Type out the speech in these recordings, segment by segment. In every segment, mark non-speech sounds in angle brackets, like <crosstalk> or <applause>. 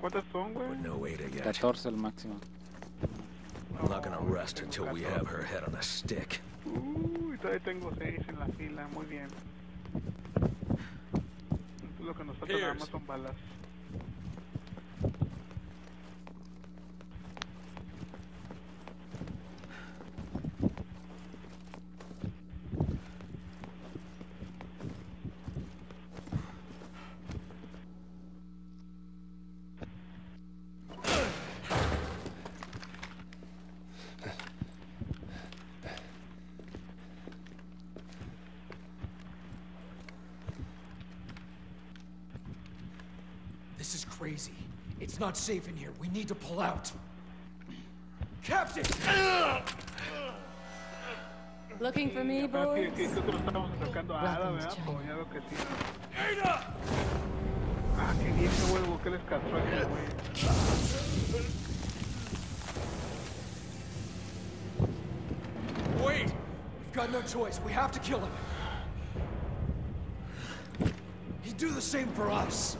¿Cuántas son, güey? But no Ada yet. 14 el máximo. I'm not gonna rest until we have her head on a stick. Uy, todavía tengo seis en la fila, muy bien. Lo que nos falta nada más son balas. Crazy. It's not safe in here. We need to pull out. Captain! Looking for me, boys? que creo que nos estamos acercando a Ada, Welcome to ¿verdad? China. Pues ya veo que sí. Ah, huevo, que les castró aquí, güey. Wait! We've got no choice. We have to kill him. He'd do the same for us.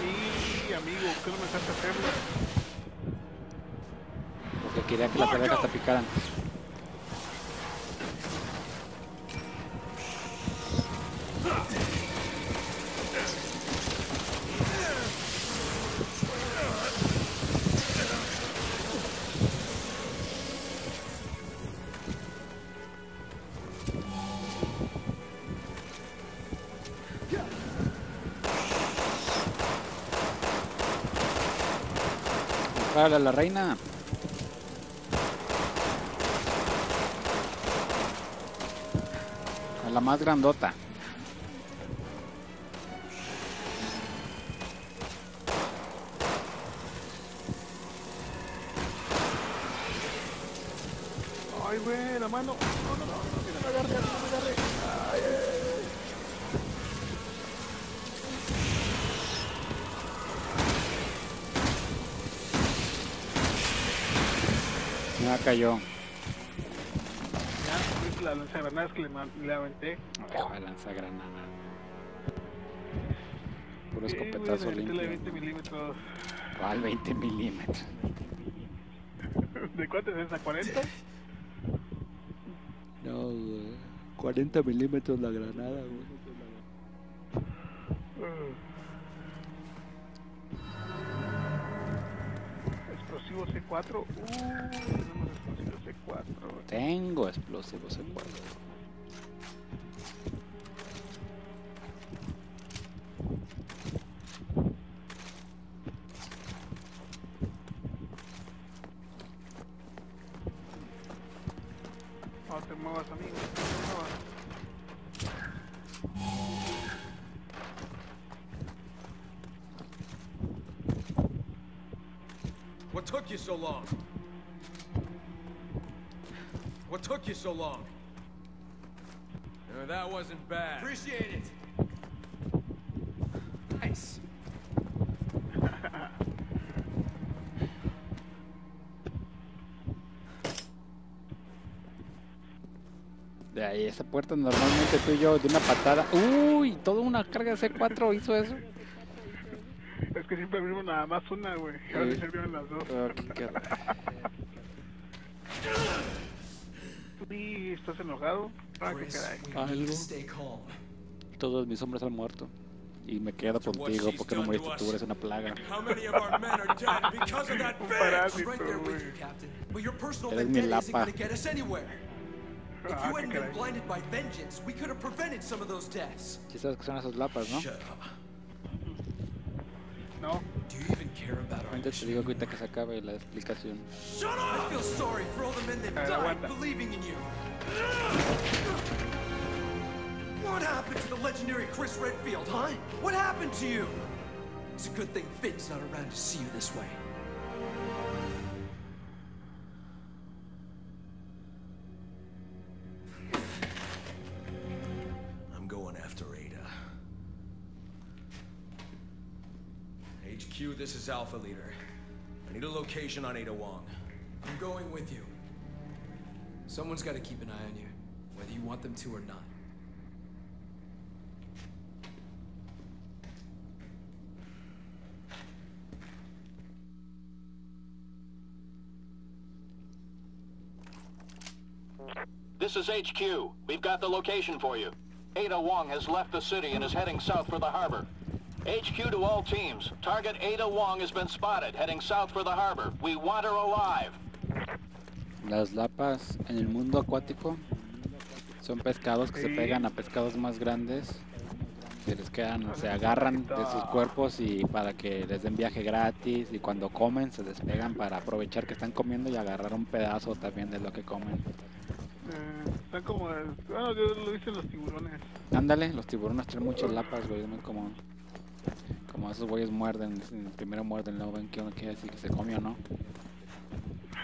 Sí, amigo, ¿qué no me dejaste hacerlo? Porque quería que las abejas te picaran. A la reina. A la más grandota. Ay, güey, la mano. No, no, no, no, me agarre, no. Ya cayó. Ya, pues, la lanza de granadas que le, le aventé. Ah, lanza granada. Puro Sí, escopetazo le limpio. 20 milímetros. ¿Cuál 20 milímetros? <laughs> ¿De cuánto es esa? ¿40? No, güey. 40 milímetros la granada, güey. explosivo C4. Uh, tenemos explosivo C4. Tengo explosivo C4. What took you so long? What took you so long? Uh, that wasn't bad. Appreciate it. Nice. De ahí, esa puerta normalmente tú y yo de una patada. ¡Uy! Toda una carga de C4 hizo eso. Es que siempre abrimos nada más una, güey. Ahora Sí. sirvieron las dos. Qué car- Uy, ¿estás enojado? Ah, qué caray. Algo. Todos mis hombres han muerto. Y me quedo contigo porque no moriste tú, eres una plaga. How many of our men are dead because of that Un parásito, güey. Eres mi lapa. gonna get us anywhere. If Ah, you qué hadn't been blinded by vengeance, we could have prevented some of those deaths. Sí sabes que son esas lapas, ¿no? Shut up. No. Do you even care about our Ahorita te digo que ahorita que se acabe la explicación. Shut I feel sorry for all the men that died believing in you. What happened to the legendary Chris Redfield, huh? What happened to you? It's a good thing Finn's not around to see you this way. this is Alpha Leader. I need a location on Ada Wong. I'm going with you. Someone's got to keep an eye on you, whether you want them to or not. This is HQ. We've got the location for you. Ada Wong has left the city and is heading south for the harbor. HQ to all teams. Target Ada Wong has been spotted, heading south for the harbor. We want her alive. Las lapas en el mundo acuático son pescados que se pegan a pescados más grandes. Se les quedan, se agarran de sus cuerpos y para que les den viaje gratis y cuando comen se despegan para aprovechar que están comiendo y agarrar un pedazo también de lo que comen. Eh, están como... Bueno, yo lo hice en los tiburones. Ándale, los tiburones traen muchas lapas, güey, muy como como esos güeyes muerden, primero muerden, luego ven que uno quiere decir que se comió, ¿no?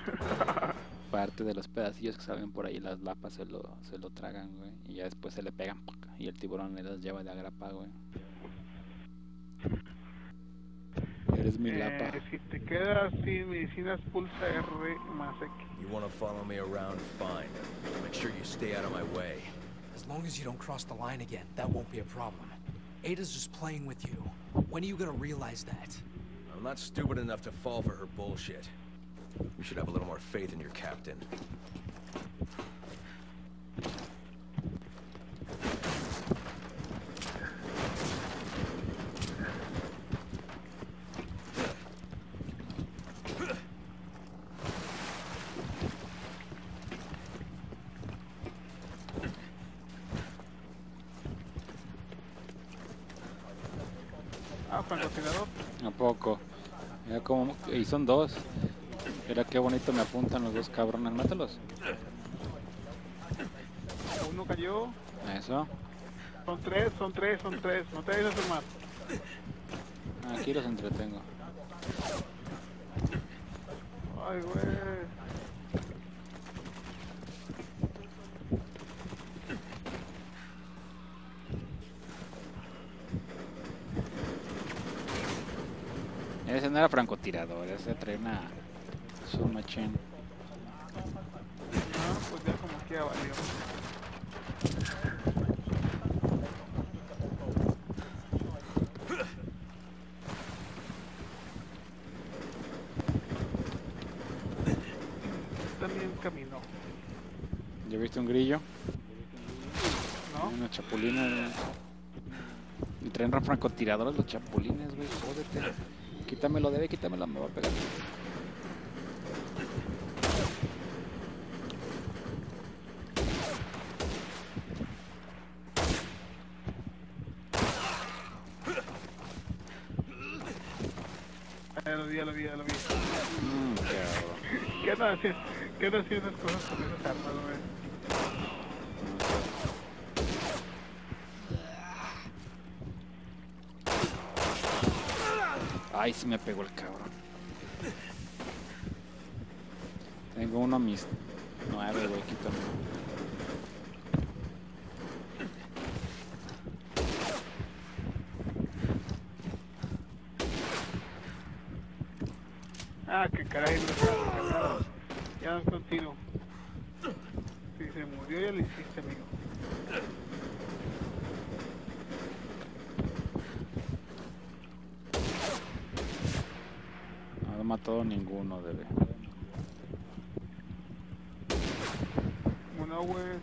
<laughs> Parte de los pedacillos que salen por ahí, las lapas se lo, se lo tragan, güey, y ya después se le pegan y el tiburón le las lleva de agrapa, güey. Eres mi lapa. Eh, si te quedas sin medicinas, pulsa R más X. You want to follow me around? Fine. Make sure you stay out of my way. As long as you don't cross the line again, that won't be a problem. Ada's just playing with you. When are you gonna realize that? I'm not stupid enough to fall for her bullshit. You should have a little more faith in your captain. Ah, francotirador. ¿A poco? Mira cómo... Y son dos. Mira qué bonito me apuntan los dos cabrones. Mátalos. Uno cayó. Eso. Son tres, son tres, son tres. No te vayas a más. Aquí los entretengo. Ay, güey. Ese no era francotirador, ese trae una submachine. Ah, pues ya como que valió. También caminó, ¿Ya viste un grillo? ¿no? Unos chapulines. Y traen francotiradores los chapulines, güey. Jódete. Quítamelo, debe, quítamelo, me va a pegar. Ya lo vi, ya lo vi, ya lo vi. Mm. ¿Qué andan haciendo? ¿Qué andan haciendo cosas con esas armas, güey? Ay, me pegó el cabrón. Tengo uno a mis nueve, güey, quítame. Ah, que caray, recargado. Ya no contigo. Si se murió, ya lo hiciste, amigo. Matado ninguno, debe. Uno, güey.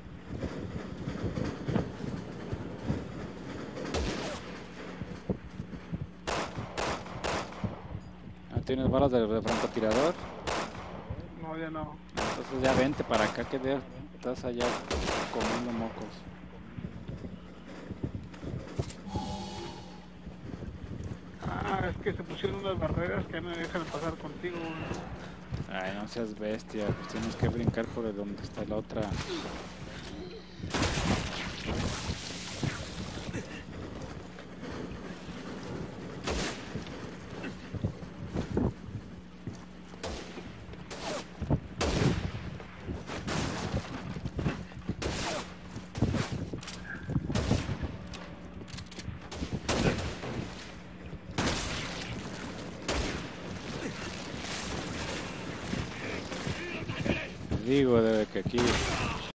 Ah, ¿Tienes balas de, de francotirador? No, ya no. Entonces ya vente para acá que de- estás allá comiendo mocos. Que se pusieron unas barreras que no me dejan pasar contigo. Ay, no seas bestia, pues tienes que brincar por donde está la otra. Te digo, debe que aquí